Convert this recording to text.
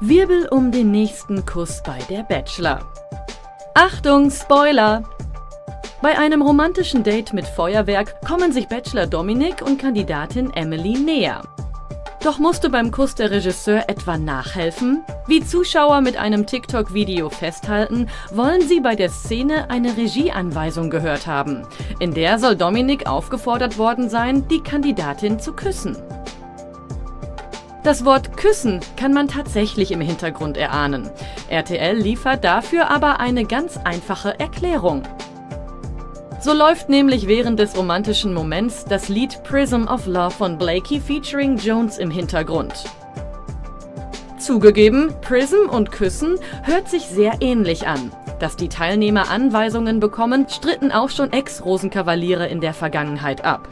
Wirbel um den nächsten Kuss bei der Bachelor. Achtung, Spoiler! Bei einem romantischen Date mit Feuerwerk kommen sich Bachelor Dominik und Kandidatin Emily näher. Doch musste beim Kuss der Regisseur etwa nachhelfen? Wie Zuschauer mit einem TikTok-Video festhalten, wollen sie bei der Szene eine Regieanweisung gehört haben. In der soll Dominik aufgefordert worden sein, die Kandidatin zu küssen. Das Wort küssen kann man tatsächlich im Hintergrund erahnen. RTL liefert dafür aber eine ganz einfache Erklärung. So läuft nämlich während des romantischen Moments das Lied Prism of Love von Blakey featuring Jones im Hintergrund. Zugegeben, Prism und Küssen hört sich sehr ähnlich an. Dass die Teilnehmer Anweisungen bekommen, stritten auch schon Ex-Rosenkavaliere in der Vergangenheit ab.